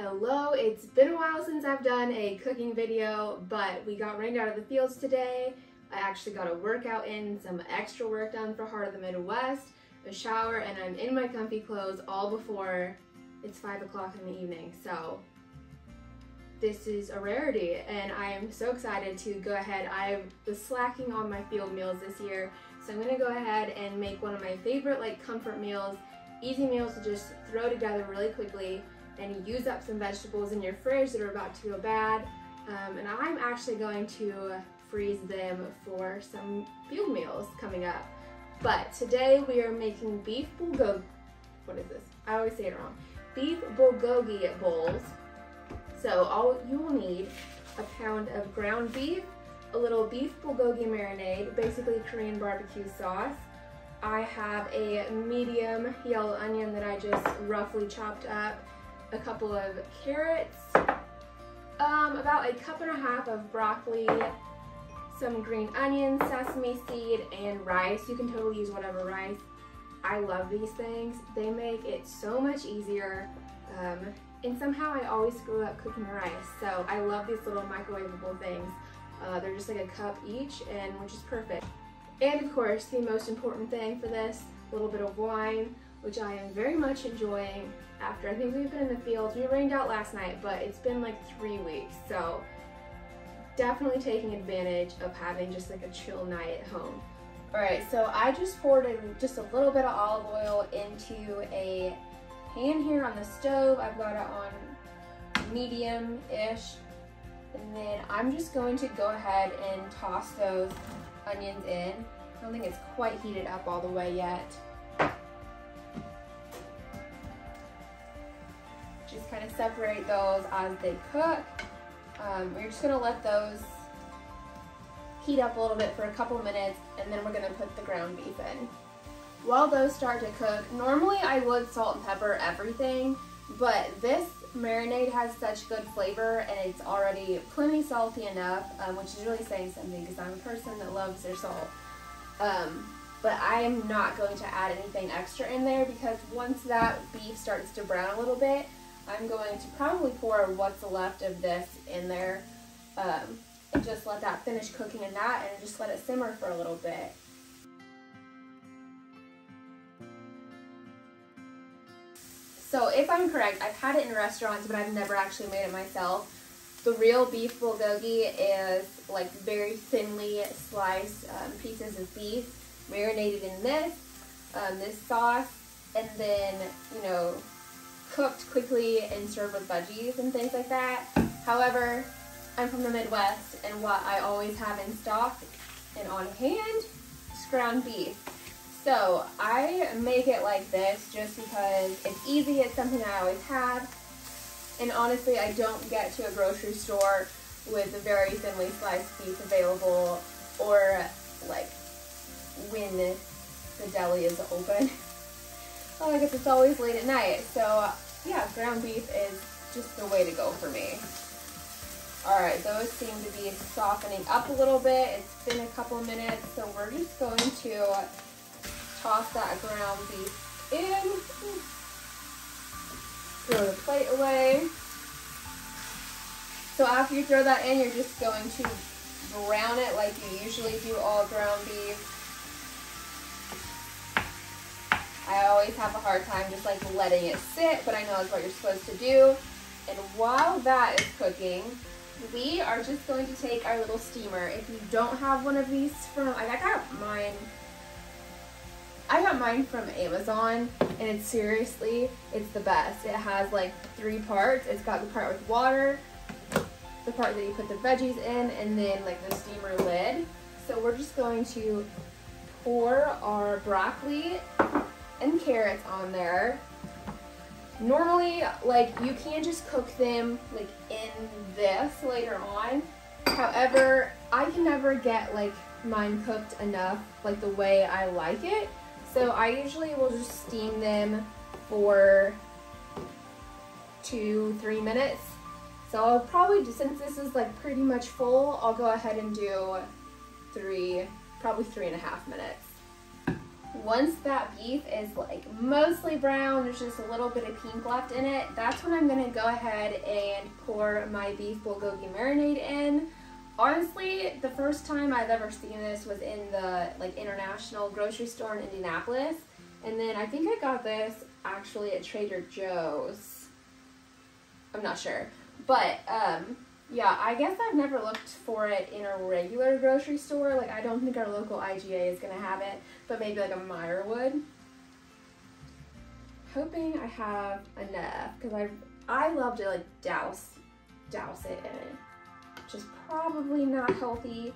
Hello, it's been a while since I've done a cooking video, but we got rained out of the fields today. I actually got a workout in, some extra work done for Heart of the Midwest, a shower, and I'm in my comfy clothes all before it's 5 o'clock in the evening. So this is a rarity, and I am so excited to go ahead. I was slacking on my field meals this year, so I'm gonna go ahead and make one of my favorite like comfort meals, easy meals to just throw together really quickly and use up some vegetables in your fridge that are about to go bad. Um, and I'm actually going to freeze them for some field meals coming up. But today we are making beef bulgogi. What is this? I always say it wrong. Beef bulgogi bowls. So all you will need a pound of ground beef, a little beef bulgogi marinade, basically Korean barbecue sauce. I have a medium yellow onion that I just roughly chopped up a couple of carrots, um, about a cup and a half of broccoli, some green onions, sesame seed, and rice. You can totally use whatever rice. I love these things. They make it so much easier. Um, and somehow I always screw up cooking rice. So I love these little microwavable things. Uh, they're just like a cup each and which is perfect. And of course, the most important thing for this, a little bit of wine, which I am very much enjoying after. I think we've been in the fields. We rained out last night, but it's been like three weeks. So definitely taking advantage of having just like a chill night at home. All right, so I just poured in just a little bit of olive oil into a pan here on the stove. I've got it on medium-ish. And then I'm just going to go ahead and toss those onions in. I don't think it's quite heated up all the way yet. Separate those as they cook. Um, we're just gonna let those heat up a little bit for a couple minutes and then we're gonna put the ground beef in. While those start to cook, normally I would salt and pepper everything, but this marinade has such good flavor and it's already plenty salty enough, um, which is really saying something because I'm a person that loves their salt. Um, but I am not going to add anything extra in there because once that beef starts to brown a little bit, I'm going to probably pour what's left of this in there um, and just let that finish cooking in that and just let it simmer for a little bit. So if I'm correct, I've had it in restaurants, but I've never actually made it myself. The real beef bulgogi is like very thinly sliced um, pieces of beef marinated in this, um, this sauce, and then, you know, cooked quickly and served with veggies and things like that. However, I'm from the Midwest and what I always have in stock and on hand is ground beef. So I make it like this just because it's easy, it's something I always have. And honestly, I don't get to a grocery store with very thinly sliced beef available or like when the deli is open. well, I guess it's always late at night. So yeah, ground beef is just the way to go for me. All right, those seem to be softening up a little bit. It's been a couple minutes, so we're just going to toss that ground beef in. Throw the plate away. So after you throw that in, you're just going to brown it like you usually do all ground beef. I always have a hard time just like letting it sit, but I know that's what you're supposed to do. And while that is cooking, we are just going to take our little steamer. If you don't have one of these from, I got mine, I got mine from Amazon and it's seriously, it's the best. It has like three parts. It's got the part with water, the part that you put the veggies in, and then like the steamer lid. So we're just going to pour our broccoli carrots on there. Normally, like, you can just cook them, like, in this later on. However, I can never get, like, mine cooked enough, like, the way I like it. So I usually will just steam them for two, three minutes. So I'll probably, since this is, like, pretty much full, I'll go ahead and do three, probably three and a half minutes. Once that beef is like mostly brown, there's just a little bit of pink left in it, that's when I'm gonna go ahead and pour my beef bulgogi marinade in. Honestly, the first time I've ever seen this was in the like international grocery store in Indianapolis. And then I think I got this actually at Trader Joe's. I'm not sure. But um, yeah, I guess I've never looked for it in a regular grocery store. Like, I don't think our local IGA is going to have it, but maybe like a Meijer would. Hoping I have enough, because I I love to like douse, douse it in it. Which is probably not healthy,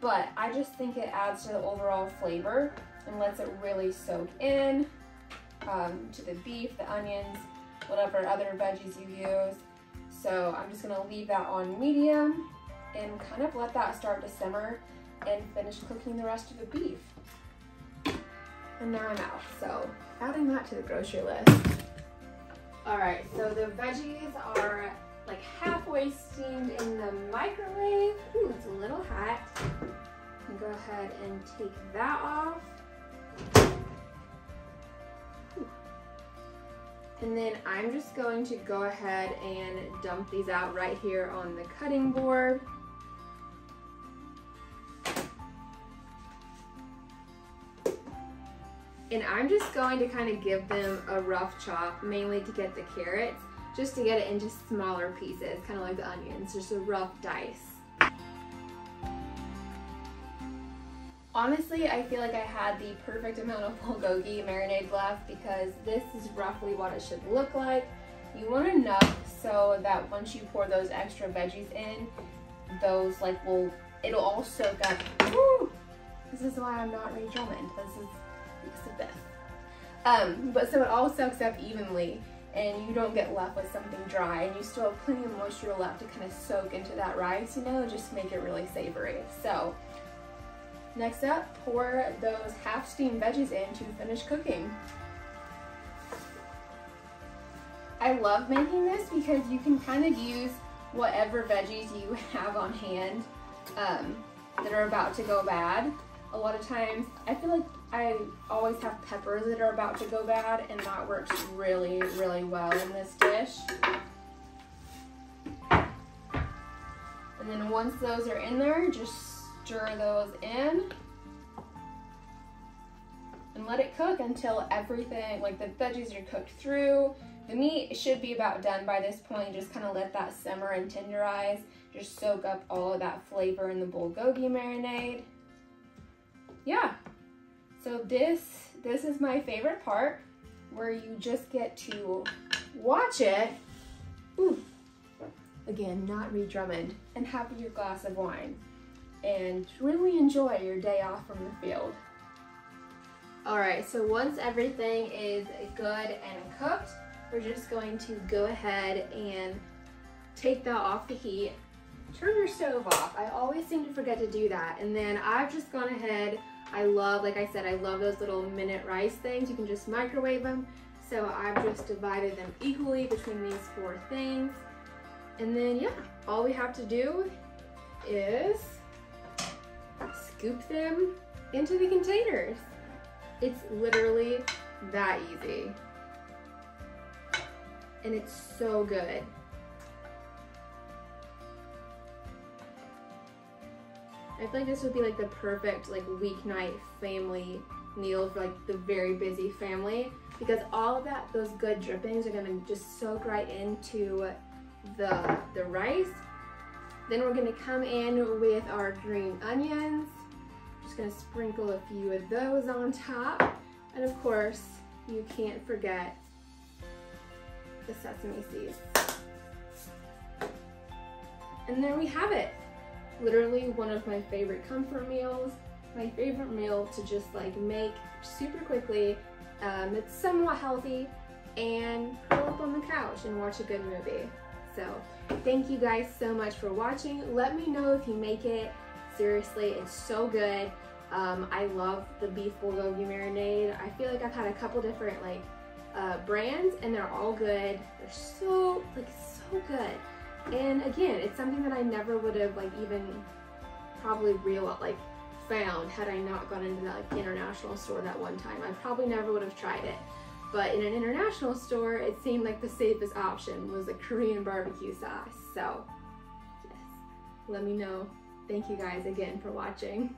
but I just think it adds to the overall flavor and lets it really soak in um, to the beef, the onions, whatever other veggies you use. So I'm just gonna leave that on medium and kind of let that start to simmer and finish cooking the rest of the beef. And now I'm out, so adding that to the grocery list. All right, so the veggies are like halfway steamed in the microwave. Ooh, it's a little hot. go ahead and take that off. And then I'm just going to go ahead and dump these out right here on the cutting board. And I'm just going to kind of give them a rough chop, mainly to get the carrots, just to get it into smaller pieces, kind of like the onions, just a rough dice. Honestly, I feel like I had the perfect amount of bulgogi marinade left because this is roughly what it should look like. You want enough so that once you pour those extra veggies in, those like will, it'll all soak up. Woo! This is why I'm not Ree Drummond. This is because of this. Um, but so it all soaks up evenly and you don't get left with something dry and you still have plenty of moisture left to kind of soak into that rice, you know, just make it really savory. So Next up, pour those half-steamed veggies in to finish cooking. I love making this because you can kind of use whatever veggies you have on hand um, that are about to go bad. A lot of times, I feel like I always have peppers that are about to go bad and that works really, really well in this dish. And then once those are in there, just stir those in and let it cook until everything, like the veggies are cooked through. The meat should be about done by this point. Just kind of let that simmer and tenderize. Just soak up all of that flavor in the bulgogi marinade. Yeah, so this, this is my favorite part where you just get to watch it. Ooh, again, not Ree Drummond, and have your glass of wine and really enjoy your day off from the field. All right, so once everything is good and cooked, we're just going to go ahead and take that off the heat. Turn your stove off. I always seem to forget to do that. And then I've just gone ahead, I love, like I said, I love those little minute rice things. You can just microwave them. So I've just divided them equally between these four things. And then yeah, all we have to do is scoop them into the containers. It's literally that easy. And it's so good. I feel like this would be like the perfect like weeknight family meal for like the very busy family because all of that, those good drippings are gonna just soak right into the, the rice. Then we're gonna come in with our green onions just gonna sprinkle a few of those on top. And of course, you can't forget the sesame seeds. And there we have it. Literally one of my favorite comfort meals, my favorite meal to just like make super quickly. Um, it's somewhat healthy and curl up on the couch and watch a good movie. So thank you guys so much for watching. Let me know if you make it Seriously, it's so good. Um, I love the beef bulgogi marinade. I feel like I've had a couple different like uh, brands and they're all good. They're so, like so good. And again, it's something that I never would have like even probably real like found had I not gone into that like international store that one time. I probably never would have tried it. But in an international store, it seemed like the safest option was a Korean barbecue sauce. So, yes, let me know. Thank you guys again for watching.